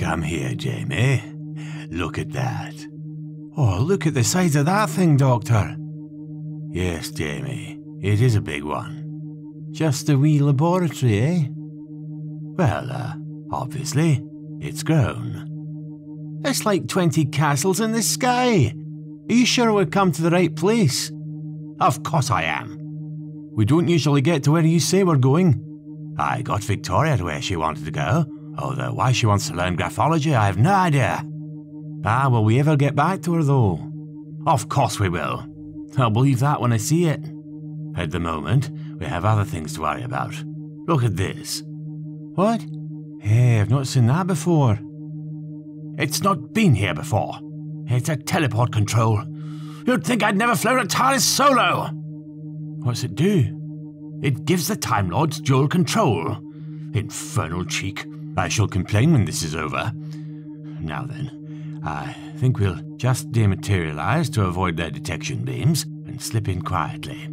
Come here, Jamie. Look at that. Oh, look at the size of that thing, Doctor. Yes, Jamie, it is a big one. Just a wee laboratory, eh? Well, uh, obviously, it's grown. It's like 20 castles in the sky. Are you sure we've come to the right place? Of course I am. We don't usually get to where you say we're going. I got Victoria to where she wanted to go, although why she wants to learn graphology, I have no idea. Ah, will we ever get back to her though? Of course we will. I'll believe that when I see it. At the moment, we have other things to worry about. Look at this. What? Hey, I've not seen that before. It's not been here before. It's a teleport control. You'd think I'd never flown a TARDIS solo! What's it do? It gives the Time Lords dual control. Infernal cheek. I shall complain when this is over. Now then, I think we'll just dematerialize to avoid their detection beams and slip in quietly.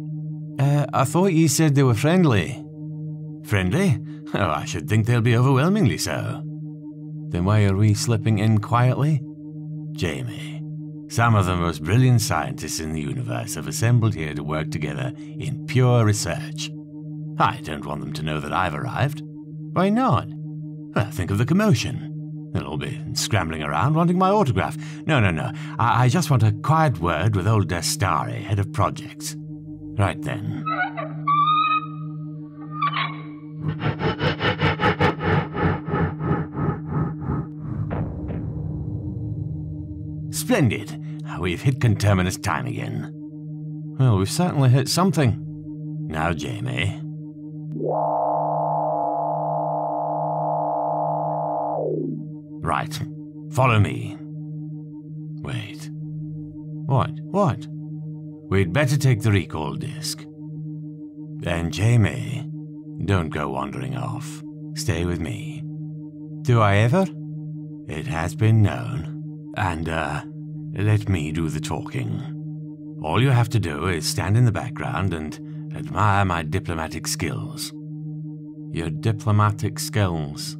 Uh, I thought you said they were friendly. Friendly? Oh, I should think they'll be overwhelmingly so. Then why are we slipping in quietly? Jamie, some of the most brilliant scientists in the universe have assembled here to work together in pure research. I don't want them to know that I've arrived. Why not? Well, think of the commotion. They'll all be scrambling around wanting my autograph. No, no, no. I, I just want a quiet word with old Dastari, head of projects. Right then. Splendid. We've hit conterminous time again. Well, we've certainly hit something. Now, Jamie. Right. Follow me. Wait. What? What? We'd better take the recall disc. And Jamie, don't go wandering off. Stay with me. Do I ever? It has been known. And, uh, let me do the talking. All you have to do is stand in the background and admire my diplomatic skills. Your diplomatic skills.